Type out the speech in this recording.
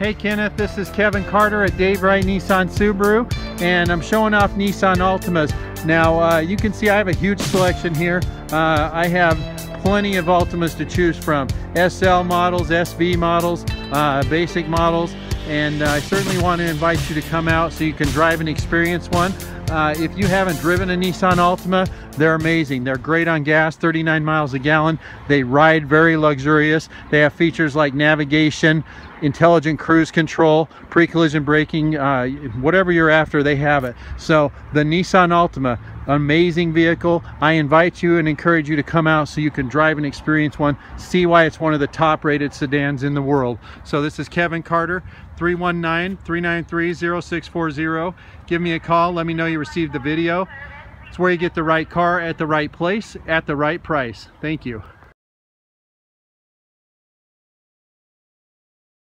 Hey Kenneth, this is Kevin Carter at Dave Wright Nissan Subaru and I'm showing off Nissan Altimas. Now uh, you can see I have a huge selection here. Uh, I have plenty of Altimas to choose from. SL models, SV models, uh, basic models and uh, I certainly want to invite you to come out so you can drive and experience one. Uh, if you haven't driven a Nissan Altima, they're amazing. They're great on gas, 39 miles a gallon. They ride very luxurious. They have features like navigation, intelligent cruise control, pre-collision braking, uh, whatever you're after, they have it. So the Nissan Altima, amazing vehicle. I invite you and encourage you to come out so you can drive and experience one, see why it's one of the top rated sedans in the world. So this is Kevin Carter, 319-393-0640. Give me a call, let me know you received the video. It's where you get the right car at the right place at the right price. Thank you.